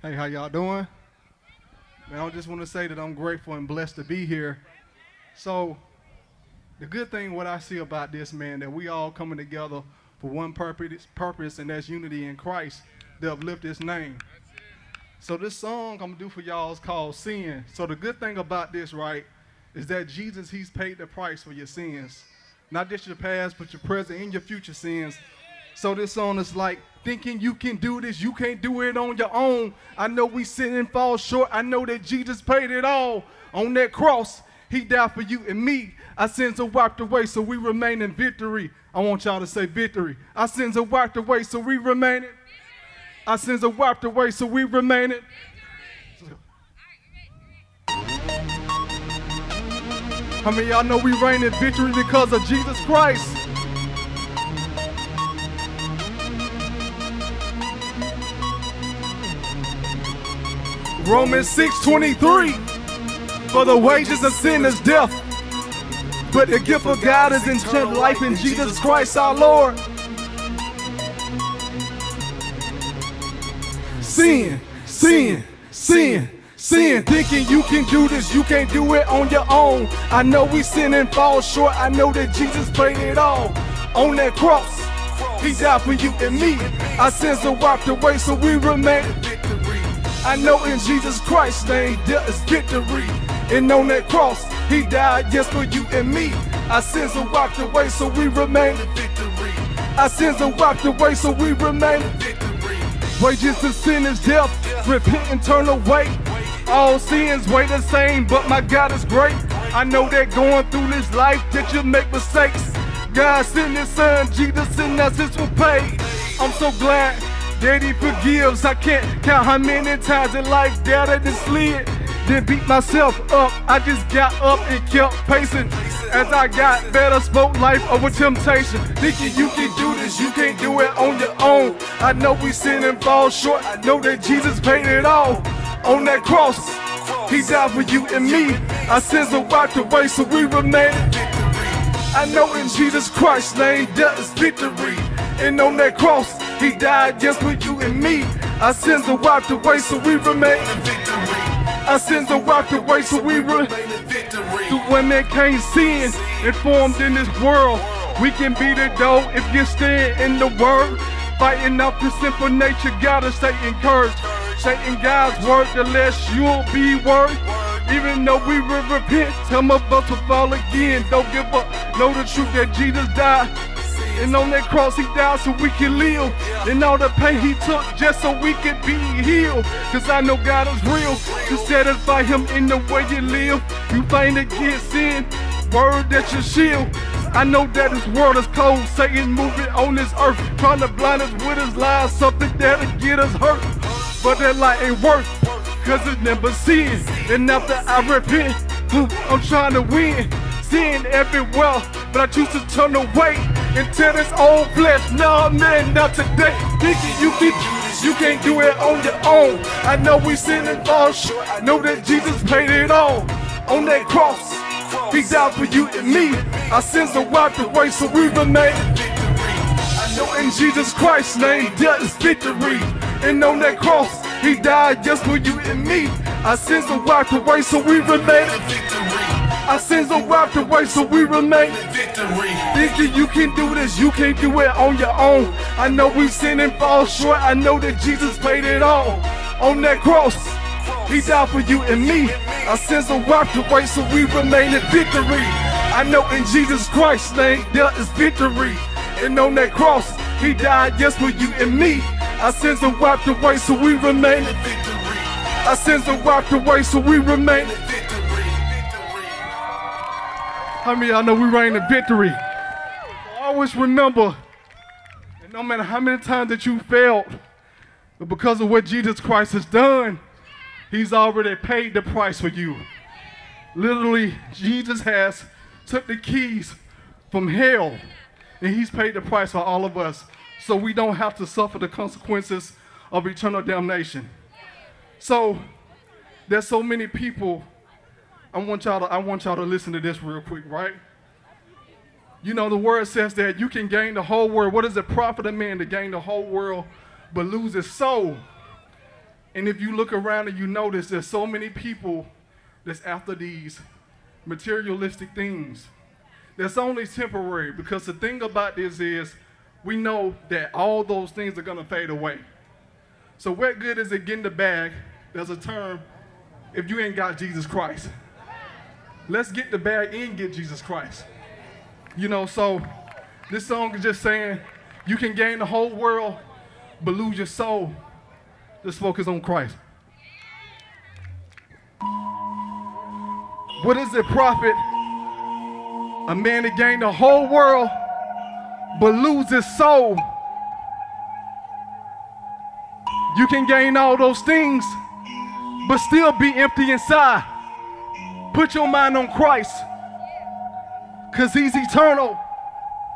Hey, how y'all doing? Man, I just want to say that I'm grateful and blessed to be here. So, the good thing, what I see about this, man, that we all coming together for one purpose, purpose, and that's unity in Christ to uplift His name. So this song I'm gonna do for y'all is called "Sin." So the good thing about this, right, is that Jesus, He's paid the price for your sins, not just your past, but your present and your future sins. So this song is like thinking you can do this, you can't do it on your own. I know we sin and fall short. I know that Jesus paid it all on that cross. He died for you and me. Our sins are wiped away, so we remain in victory. I want y'all to say victory. Our sins are wiped away, so we remain in. Our sins are wiped away, so we remain in. How many of y'all know we reign in victory because of Jesus Christ? Romans 6:23. For the wages of sin is death, but the gift of God is eternal life in Jesus Christ our Lord. Sin, sin, sin, sin. Thinking you can do this, you can't do it on your own. I know we sin and fall short. I know that Jesus paid it all on that cross. He died for you and me. Our sins are wiped away, so we remain. I know in Jesus Christ's name there is victory. And on that cross, he died just for you and me. Our sins are wiped away, so we remain in victory. Our sins are wiped away, so we remain in victory. Wages of sin is death. Repent and turn away. All sins weigh the same, but my God is great. I know that going through this life that you make mistakes. God sent his son, Jesus, and that's this will pay. I'm so glad he forgives. I can't count how many times in life that I just slid. Then beat myself up. I just got up and kept pacing. As I got better, spoke life over temptation. Thinking you can do this, you can't do it on your own. I know we sin and fall short. I know that Jesus paid it all on that cross. He died for you and me. Our sins are wiped away, so we remain in. I know in Jesus Christ's name there is victory. And on that cross, he died just for you and me. Our sins are wiped away, so we remain in victory. Our sins are wiped away, so we remain in victory. The women can't sin, informed in this world. We can be the dough if you stand in the word. Fighting off the simple nature, gotta stay encouraged. Satan God's word, the less you'll be worth. Even though we will repent, some of us will fall again. Don't give up. Know the truth that Jesus died. And on that cross he died so we can live. And all the pain he took just so we could be healed. Cause I know God is real. To satisfy him in the way you live. You find against sin. Word that you shield. I know that this world is cold. Satan moving on this earth. Trying to blind us with his lies. Something that'll get us hurt. But that light ain't worth. Cause it never sin. And after I repent, I'm trying to win. Sin everywhere, but I choose to turn away tell this old flesh, nah man, not today. Thinking you can you can't do it on your own. I know we sin and fall short. I know that Jesus paid it all on that cross. He died for you and me. Our sins are wiped away, so we remain in. I know in Jesus Christ's name there is victory. And on that cross, he died just for you and me. Our sins are wiped away, so we remain. Our sins are wiped away, so we remain in victory. Thinking you can do this, you can't do it on your own. I know we sin and fall short. I know that Jesus paid it all on that cross. He died for you and me. Our sins are wiped away, so we remain in victory. I know in Jesus Christ's name there is victory. And on that cross, he died just for you and me. Our sins are wiped away, so we remain in victory. Our sins are wiped away, so we remain How many y'all know we reign in victory? Always remember, and no matter how many times that you failed, but because of what Jesus Christ has done, He's already paid the price for you. Literally, Jesus has took the keys from hell, and He's paid the price for all of us, so we don't have to suffer the consequences of eternal damnation. So, there's so many people. I want y'all to I want y'all to listen to this real quick, right? You know, the word says that you can gain the whole world. What does it profit a man to gain the whole world but lose his soul? And if you look around and you notice there's so many people that's after these materialistic things. That's only temporary because the thing about this is we know that all those things are going to fade away. So what good is it getting the bag? There's a term if you ain't got Jesus Christ. Let's get the bag and get Jesus Christ. You know, so this song is just saying you can gain the whole world but lose your soul. Just focus on Christ. What is it profit a man to gain the whole world but lose his soul? You can gain all those things but still be empty inside. Put your mind on Christ because he's eternal.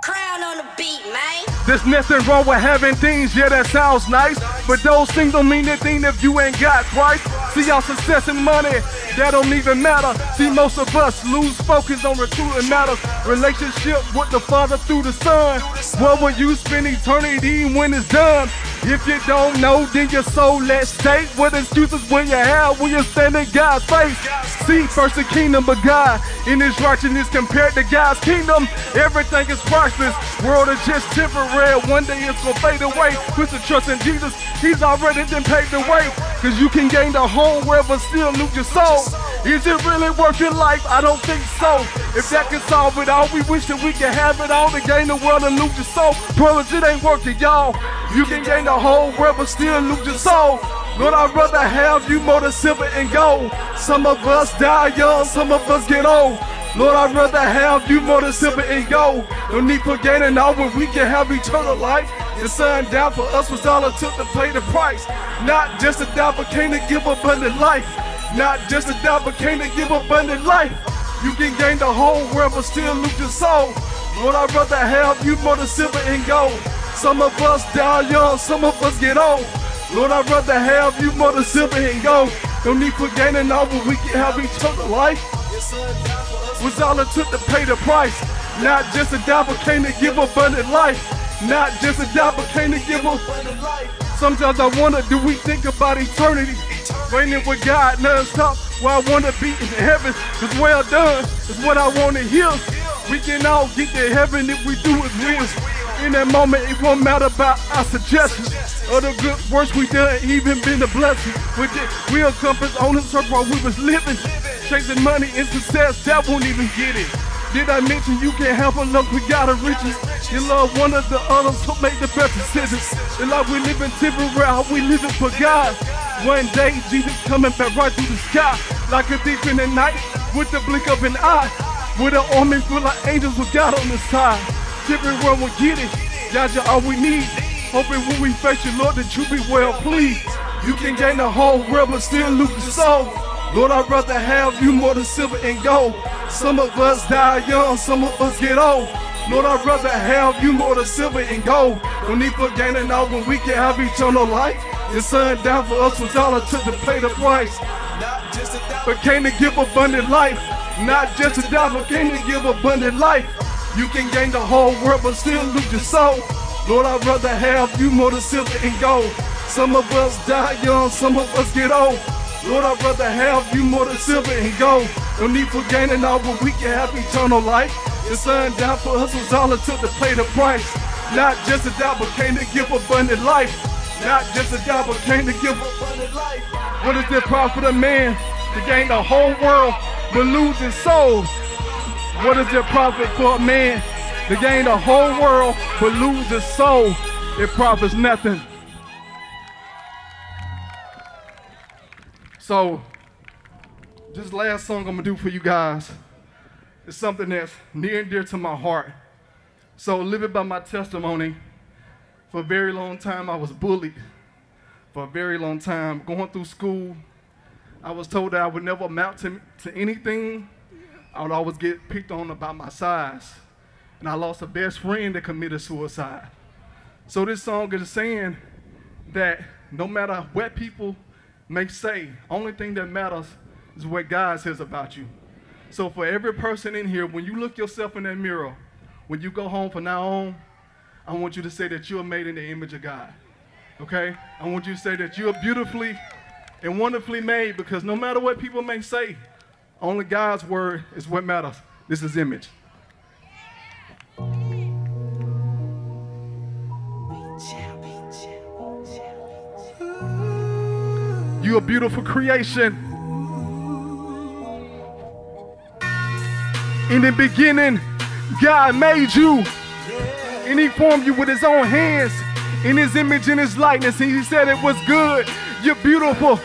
Crown on the beat, man. There's nothing wrong with having things, yeah, that sounds nice. But those things don't mean anything if you ain't got Christ. See, our success and money, that don't even matter. See, most of us lose focus on recruiting matters. Relationship with the Father through the Son. Where will you spend eternity when it's done? If you don't know, then your soul let's take. What excuses will you have when you stand in God's face? See, first the kingdom of God in his righteousness compared to God's kingdom. Everything is priceless. World is just temporary. One day it's gonna fade away. Put the trust in Jesus. He's already been paved the way. Cause you can gain the whole world but still lose your soul. Is it really worth your life? I don't think so. If that can solve it all, we wish that we could have it all to gain the world and lose your soul. Brothers, it ain't worth it, y'all. You can gain the whole world but still lose your soul. Lord, I'd rather have you more than silver and gold. Some of us die young, some of us get old. Lord, I'd rather have you more than silver and gold. No need for gaining all when we can have eternal life. The son down for us was all it took to pay the price. Not just a die, but came to give abundant life. Not just a die, but came to give abundant life. You can gain the whole world, but still lose your soul. Lord, I'd rather have you more than silver and gold. Some of us die young, some of us get old. Lord, I'd rather have you more than silver and gold. No need for gaining all, but we can have eternal life. Was all it took to pay the price. Not just a die, but came to give abundant life. Not just a job, but came to give. Sometimes I wonder, do we think about eternity? Reigning with God non-stop, where I want to be in heaven. Cause well done is what I want to hear. We can all get to heaven if we do it real. In that moment, it won't matter about our suggestions or the good works we done, even been a blessing. We did, we accomplished on the earth while we was living, chasing money and success. That won't even get it. Did I mention you can't but look, we got a riches. You love one of the others, so make the best decisions. And like we living temporary, how we living for God. One day, Jesus coming back right through the sky, like a thief in the night, with the blink of an eye, with an army full of angels with God on the side. World will get it, you all we need. Hoping when we face you, Lord, that you be well pleased. You can gain the whole world, but still lose your soul. Lord, I'd rather have you more than silver and gold. Some of us die young, some of us get old. Lord, I'd rather have you more than silver and gold. No need for gaining all when we can have eternal life. Your son down for us was all it took to pay the price. But came to give abundant life. Not just a die, but came to give abundant life. You can gain the whole world, but still lose your soul. Lord, I'd rather have you more than silver and gold. Some of us die young, some of us get old. Lord, I'd rather have you more than silver and gold. No need for gaining all, but we can have eternal life. The son down for us was all it took to pay the price. Not just a die, but came to give abundant life. Not just a die, but came to give abundant life. What is it profit a man to gain the whole world but lose his soul? What is it profit for a man to gain the whole world but lose his soul? It profits nothing. So, this last song I'm gonna do for you guys is something that's near and dear to my heart. So, living by my testimony, for a very long time I was bullied. For a very long time, going through school, I was told that I would never amount to, to anything. I would always get picked on about my size. And I lost a best friend that committed suicide. So this song is saying that no matter what people may say, only thing that matters is what God says about you. So for every person in here, when you look yourself in that mirror, when you go home from now on, I want you to say that you are made in the image of God. Okay? I want you to say that you are beautifully and wonderfully made because no matter what people may say, only God's word is what matters. This is image. You a beautiful creation. In the beginning, God made you. And he formed you with his own hands in his image and his likeness. And he said it was good. You're beautiful.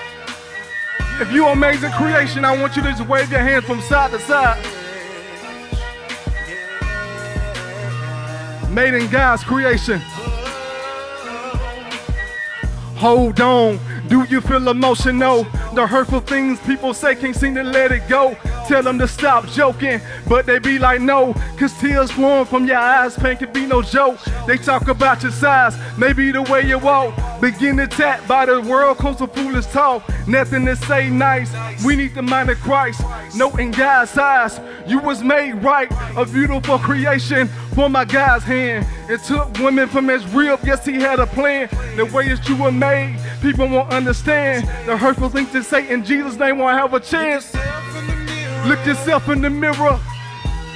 If you're amazing creation, I want you to just wave your hands from side to side. Made in God's creation. Hold on. Do you feel emotional? The hurtful things people say can't seem to let it go. Tell them to stop joking, but they be like, no, cause tears flowing from your eyes, pain can be no joke. They talk about your size, maybe the way you walk. Begin to tap by the world comes to foolish talk. Nothing to say nice. We need the mind of Christ. No in God's eyes, you was made right. A beautiful creation for my God's hand. It took women from his rib. Yes, he had a plan. The way that you were made, people won't understand. The hurtful things to say in Jesus' name won't have a chance. Look yourself in the mirror.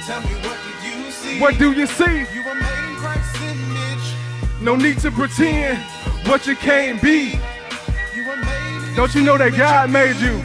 Tell me what do you see? What do you see? You were made in Christ's image. No need to pretend what you can't be. You were made Don't you know that God made you?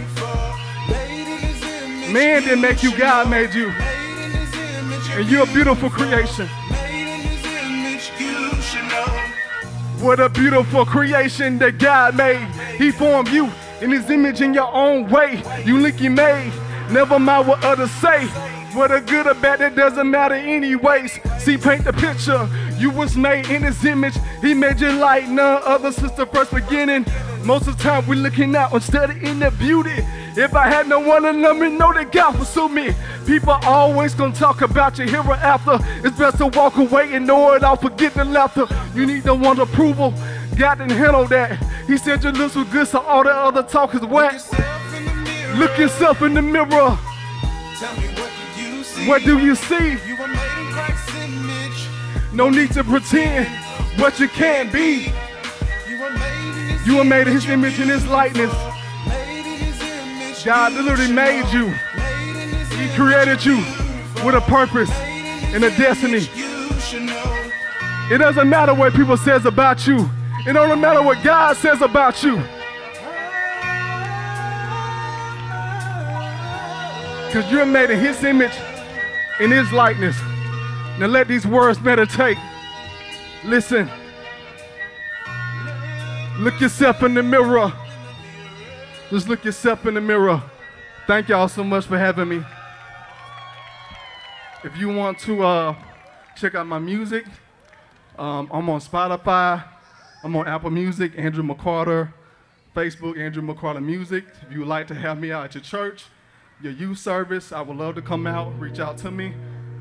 Made in his image. Man didn't make you, God made you. Made in his image. And you're a beautiful creation. Made in his image. You should know. What a beautiful creation that God made. He formed you in his image in your own way. You're uniquely made. Never mind what others say. Whether good or bad, it doesn't matter anyways. See, paint the picture. You was made in his image. He made you like none other since the first beginning. Most of the time we're looking out and studying the beauty. If I had no one to let me know that God pursue me. People always gonna talk about you here or after. It's best to walk away and know it all, forget the laughter. You need the one approval. God didn't handle that. He said your looks were good, so all the other talk is wet. Look yourself in the mirror. Tell me what do you see? What do you see? You were made in Christ's image. No need to pretend what you can't be. You were made in his You were made in his image and his likeness. Made in his image. God literally made you. Made in his He created you with a purpose and a destiny. You should know. It doesn't matter what people says about you. It don't matter what God says about you. Because you're made in his image, in his likeness. Now let these words meditate. Listen. Look yourself in the mirror. Just look yourself in the mirror. Thank y'all so much for having me. If you want to uh, check out my music, um, I'm on Spotify. I'm on Apple Music, Andrew McCarter. Facebook, Andrew McCarter Music. If you would like to have me out at your church, your youth service, I would love to come out, reach out to me,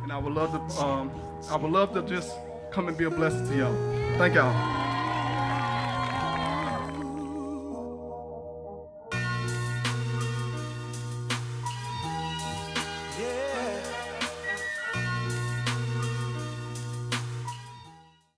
and I would love to, um, I would love to just come and be a blessing to y'all. Thank y'all.